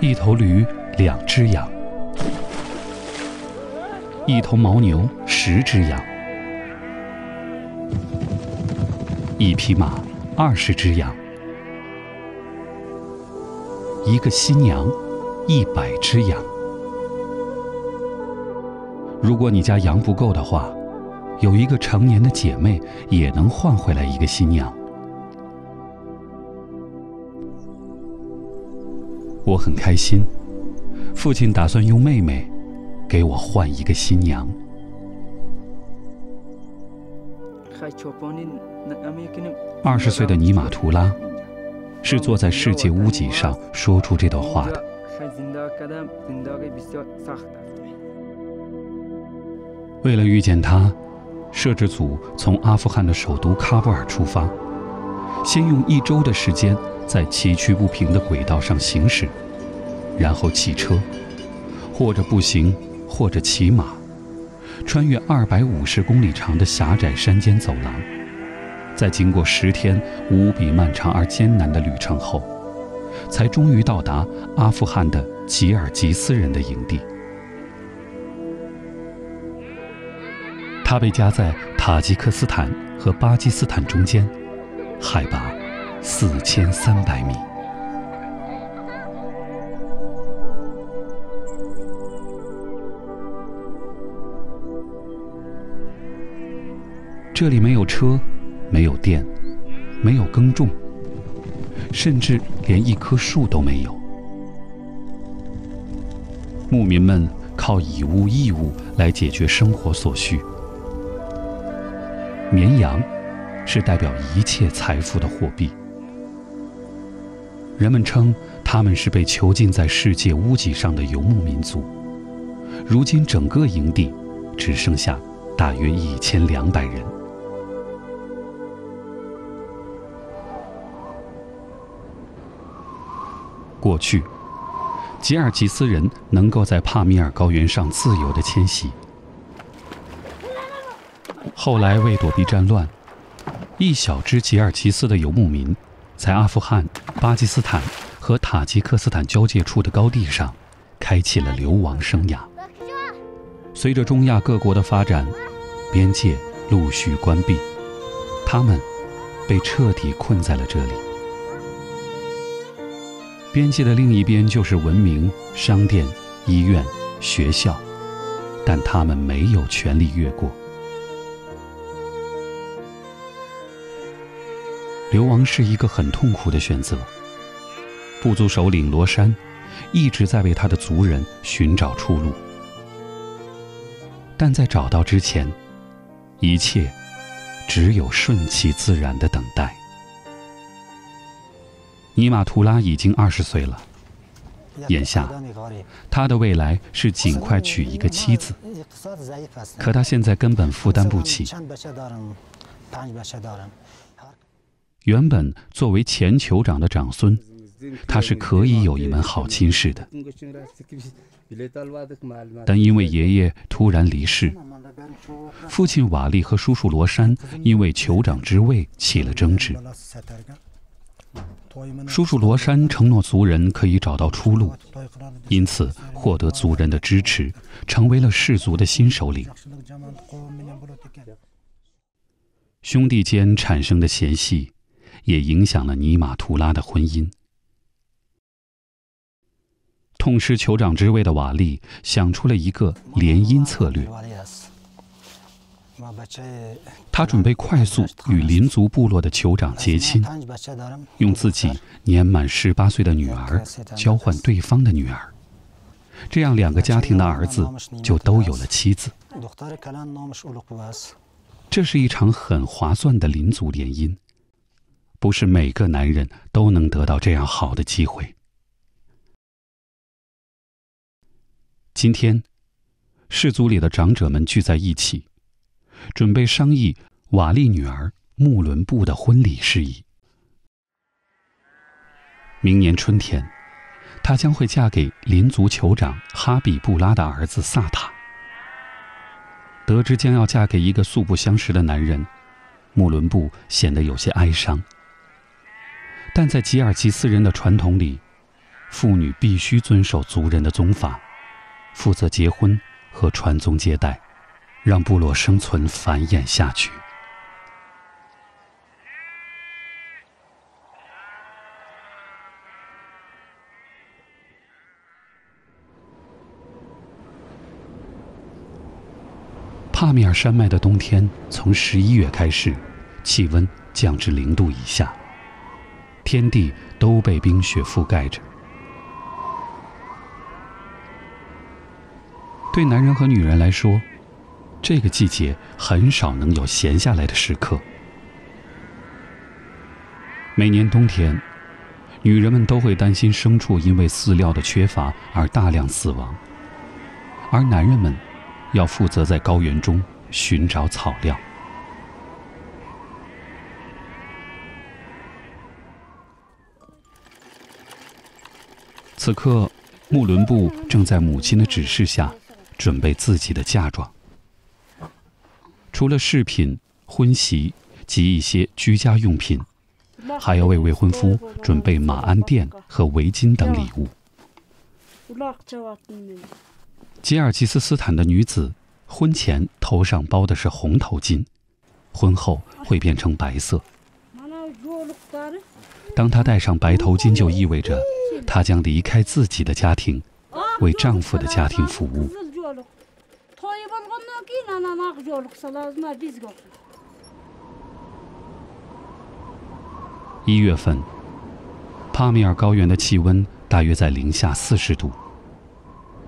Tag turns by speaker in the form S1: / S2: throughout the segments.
S1: 一头驴两只羊，一头牦牛十只羊，一匹马二十只羊，一个新娘一百只羊。如果你家羊不够的话，有一个成年的姐妹也能换回来一个新娘。我很开心，父亲打算用妹妹给我换一个新娘。二十岁的尼玛图拉是坐在世界屋脊上说出这段话的。为了遇见他，摄制组从阿富汗的首都喀布尔出发，先用一周的时间。在崎岖不平的轨道上行驶，然后骑车，或者步行，或者骑马，穿越二百五十公里长的狭窄山间走廊，在经过十天无比漫长而艰难的旅程后，才终于到达阿富汗的吉尔吉斯人的营地。它被夹在塔吉克斯坦和巴基斯坦中间，海拔。四千三百米，这里没有车，没有电，没有耕种，甚至连一棵树都没有。牧民们靠以物易物来解决生活所需，绵羊是代表一切财富的货币。人们称他们是被囚禁在世界屋脊上的游牧民族。如今，整个营地只剩下大约一千两百人。过去，吉尔吉斯人能够在帕米尔高原上自由的迁徙。后来，为躲避战乱，一小支吉尔吉斯的游牧民。在阿富汗、巴基斯坦和塔吉克斯坦交界处的高地上，开启了流亡生涯。随着中亚各国的发展，边界陆续关闭，他们被彻底困在了这里。边界的另一边就是文明、商店、医院、学校，但他们没有权利越过。流亡是一个很痛苦的选择。部族首领罗山一直在为他的族人寻找出路，但在找到之前，一切只有顺其自然的等待。尼玛图拉已经二十岁了，眼下他的未来是尽快娶一个妻子，可他现在根本负担不起。原本作为前酋长的长孙，他是可以有一门好亲事的，但因为爷爷突然离世，父亲瓦利和叔叔罗山因为酋长之位起了争执。叔叔罗山承诺族人可以找到出路，因此获得族人的支持，成为了氏族的新首领。兄弟间产生的嫌隙。也影响了尼玛图拉的婚姻。痛失酋长之位的瓦利想出了一个联姻策略，他准备快速与邻族部落的酋长结亲，用自己年满十八岁的女儿交换对方的女儿，这样两个家庭的儿子就都有了妻子。这是一场很划算的邻族联姻。不是每个男人都能得到这样好的机会。今天，氏族里的长者们聚在一起，准备商议瓦利女儿穆伦布的婚礼事宜。明年春天，她将会嫁给邻族酋长哈比布拉的儿子萨塔。得知将要嫁给一个素不相识的男人，穆伦布显得有些哀伤。但在吉尔吉斯人的传统里，妇女必须遵守族人的宗法，负责结婚和传宗接代，让部落生存繁衍下去。帕米尔山脉的冬天从十一月开始，气温降至零度以下，天地都被冰雪覆盖着。对男人和女人来说，这个季节很少能有闲下来的时刻。每年冬天，女人们都会担心牲畜因为饲料的缺乏而大量死亡，而男人们。要负责在高原中寻找草料。此刻，木伦布正在母亲的指示下准备自己的嫁妆。除了饰品、婚席及一些居家用品，还要为未婚夫准备马鞍垫和围巾等礼物。吉尔吉斯斯坦的女子，婚前头上包的是红头巾，婚后会变成白色。当她戴上白头巾，就意味着她将离开自己的家庭，为丈夫的家庭服务。一月份，帕米尔高原的气温大约在零下四十度。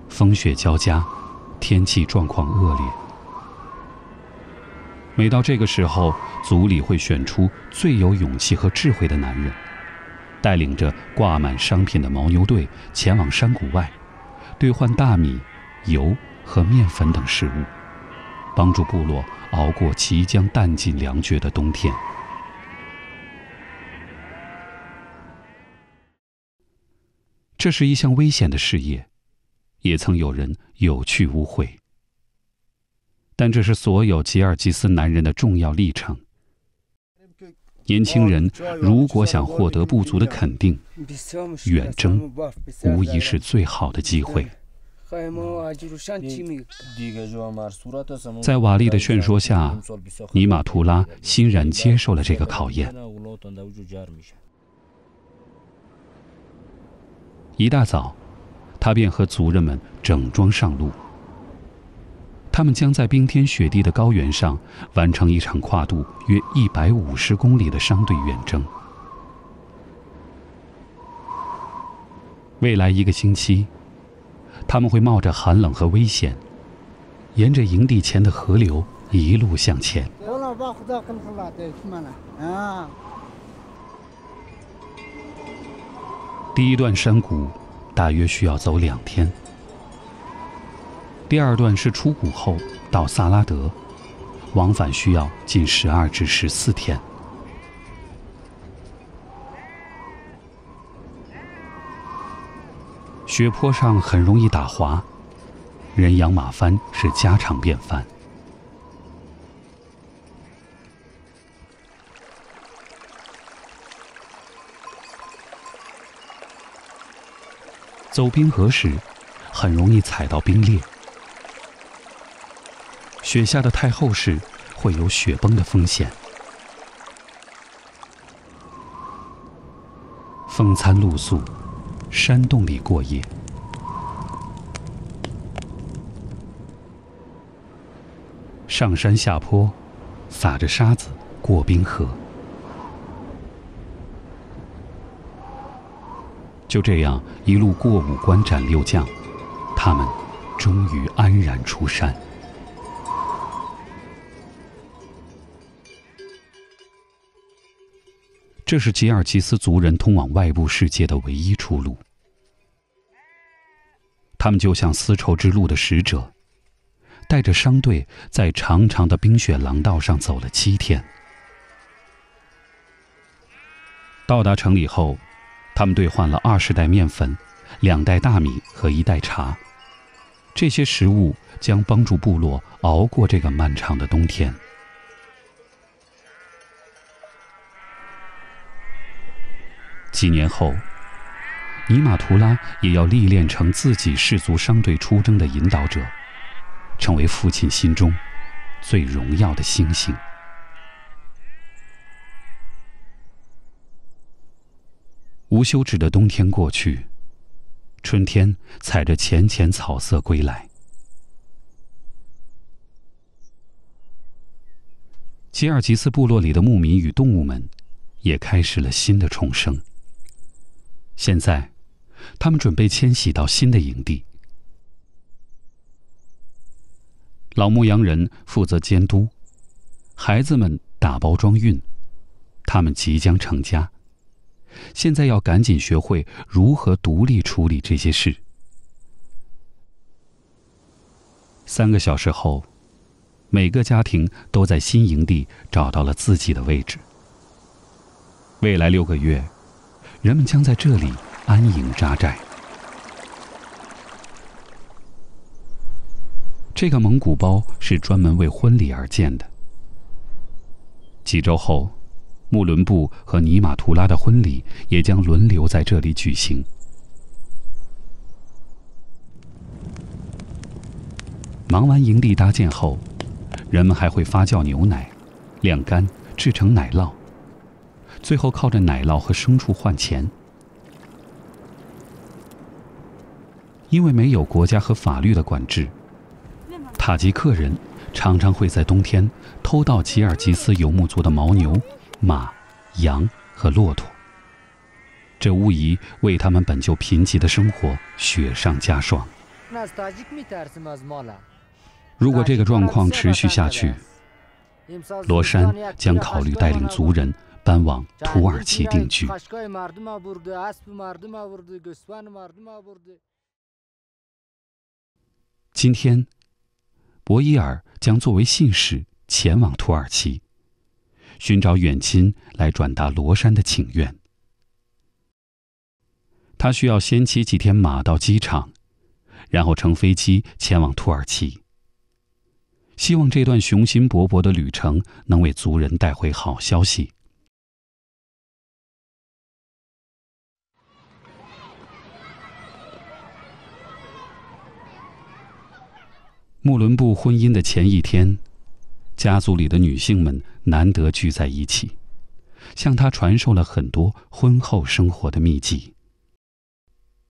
S1: 风雪交加，天气状况恶劣。每到这个时候，族里会选出最有勇气和智慧的男人，带领着挂满商品的牦牛队前往山谷外，兑换大米、油和面粉等食物，帮助部落熬过即将弹尽粮绝的冬天。这是一项危险的事业。也曾有人有去无回，但这是所有吉尔吉斯男人的重要历程。年轻人如果想获得部族的肯定，远征无疑是最好的机会。在瓦利的劝说下，尼玛图拉欣然接受了这个考验。一大早。他便和族人们整装上路。他们将在冰天雪地的高原上完成一场跨度约一百五十公里的商队远征。未来一个星期，他们会冒着寒冷和危险，沿着营地前的河流一路向前。第一段山谷。大约需要走两天。第二段是出谷后到萨拉德，往返需要近十二至十四天。雪坡上很容易打滑，人仰马翻是家常便饭。走冰河时，很容易踩到冰裂；雪下的太厚时，会有雪崩的风险。风餐露宿，山洞里过夜，上山下坡，撒着沙子过冰河。就这样一路过五关斩六将，他们终于安然出山。这是吉尔吉斯族人通往外部世界的唯一出路。他们就像丝绸之路的使者，带着商队在长长的冰雪廊道上走了七天。到达城里后。他们兑换了二十袋面粉、两袋大米和一袋茶，这些食物将帮助部落熬过这个漫长的冬天。几年后，尼玛图拉也要历练成自己氏族商队出征的引导者，成为父亲心中最荣耀的星星。无休止的冬天过去，春天踩着浅浅草色归来。吉尔吉斯部落里的牧民与动物们，也开始了新的重生。现在。他们准备迁徙到新的营地。老牧羊人负责监督，孩子们打包装运，他们即将成家。现在要赶紧学会如何独立处理这些事。三个小时后，每个家庭都在新营地找到了自己的位置。未来六个月，人们将在这里。安营扎寨。这个蒙古包是专门为婚礼而建的。几周后，木伦布和尼玛图拉的婚礼也将轮流在这里举行。忙完营地搭建后，人们还会发酵牛奶、晾干、制成奶酪，最后靠着奶酪和牲畜换钱。因为没有国家和法律的管制，塔吉克人常常会在冬天偷盗吉尔吉斯游牧族的牦牛、马、羊和骆驼，这无疑为他们本就贫瘠的生活雪上加霜。如果这个状况持续下去，罗山将考虑带领族人搬往土耳其定居。今天，博伊尔将作为信使前往土耳其，寻找远亲来转达罗山的请愿。他需要先骑几天马到机场，然后乘飞机前往土耳其。希望这段雄心勃勃的旅程能为族人带回好消息。穆伦布婚姻的前一天，家族里的女性们难得聚在一起，向他传授了很多婚后生活的秘籍。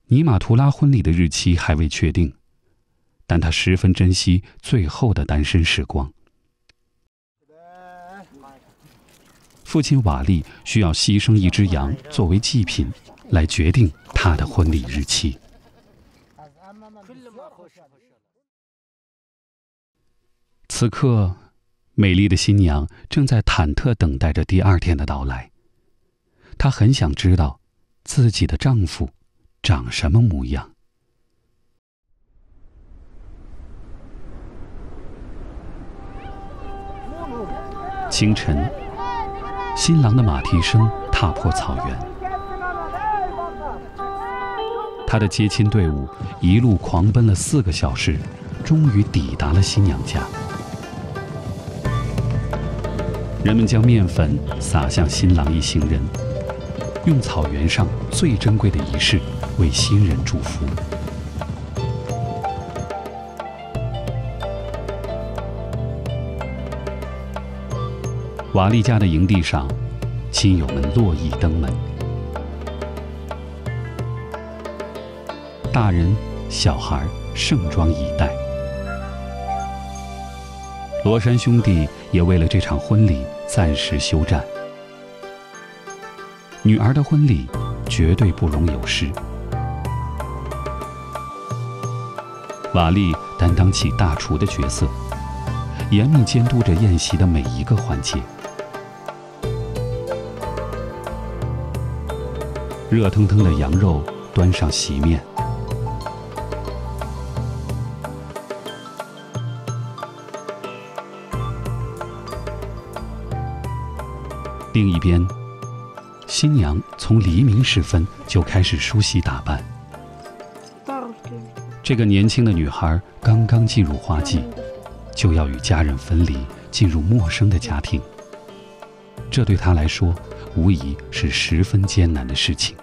S1: 尼玛图拉婚礼的日期还未确定，但他十分珍惜最后的单身时光。父亲瓦利需要牺牲一只羊作为祭品，来决定他的婚礼日期。此刻，美丽的新娘正在忐忑等待着第二天的到来。她很想知道，自己的丈夫长什么模样。清晨，新郎的马蹄声踏破草原，他的接亲队伍一路狂奔了四个小时，终于抵达了新娘家。人们将面粉撒向新郎一行人，用草原上最珍贵的仪式为新人祝福。瓦利家的营地上，亲友们络绎登门，大人、小孩盛装以待。罗山兄弟也为了这场婚礼暂时休战。女儿的婚礼绝对不容有失。瓦利担当起大厨的角色，严密监督着宴席的每一个环节。热腾腾的羊肉端上席面。另一边，新娘从黎明时分就开始梳洗打扮。这个年轻的女孩刚刚进入花季，就要与家人分离，进入陌生的家庭。这对她来说，无疑是十分艰难的事情。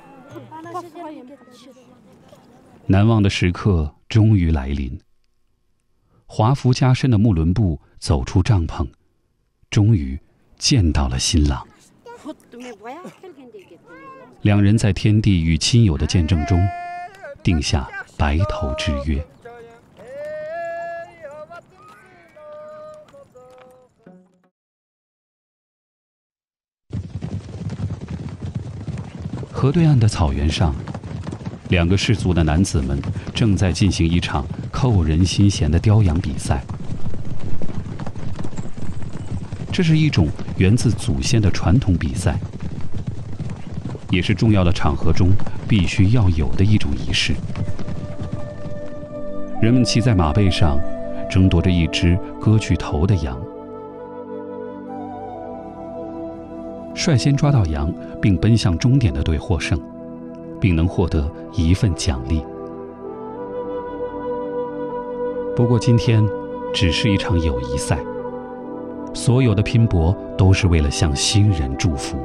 S1: 难忘的时刻终于来临。华服加身的穆伦布走出帐篷，终于见到了新郎。两人在天地与亲友的见证中，定下白头之约。河对岸的草原上，两个氏族的男子们正在进行一场扣人心弦的雕羊比赛。这是一种源自祖先的传统比赛，也是重要的场合中必须要有的一种仪式。人们骑在马背上，争夺着一只割去头的羊。率先抓到羊并奔向终点的队获胜，并能获得一份奖励。不过今天只是一场友谊赛，所有的拼搏都是为了向新人祝福。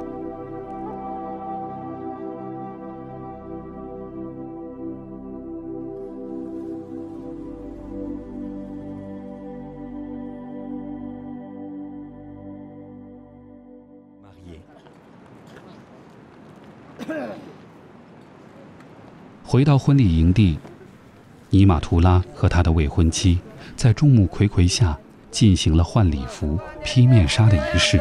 S1: 回到婚礼营地，尼玛图拉和他的未婚妻在众目睽睽下进行了换礼服、披面纱的仪式。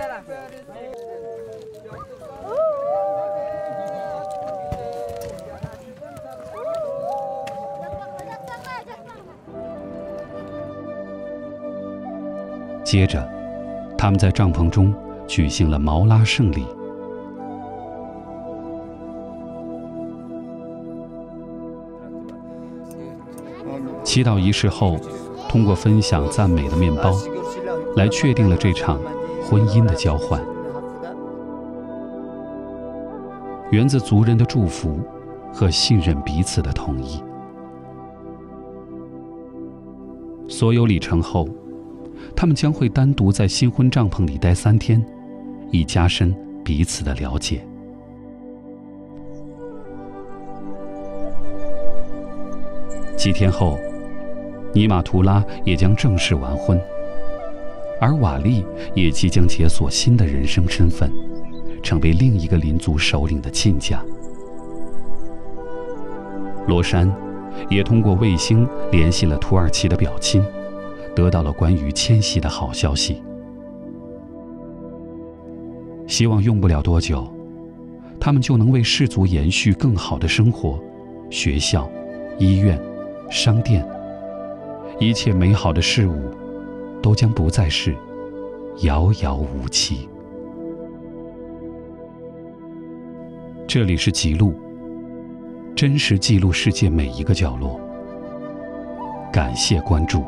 S1: 接着，他们在帐篷中举行了毛拉圣礼。祈祷仪式后，通过分享赞美的面包，来确定了这场婚姻的交换。源自族人的祝福和信任彼此的同意。所有礼成后，他们将会单独在新婚帐篷里待三天，以加深彼此的了解。几天后。尼玛图拉也将正式完婚，而瓦利也即将解锁新的人生身份，成为另一个邻族首领的亲家。罗珊也通过卫星联系了土耳其的表亲，得到了关于迁徙的好消息。希望用不了多久，他们就能为氏族延续更好的生活，学校、医院、商店。一切美好的事物，都将不再是遥遥无期。这里是极路，真实记录世界每一个角落。感谢关注。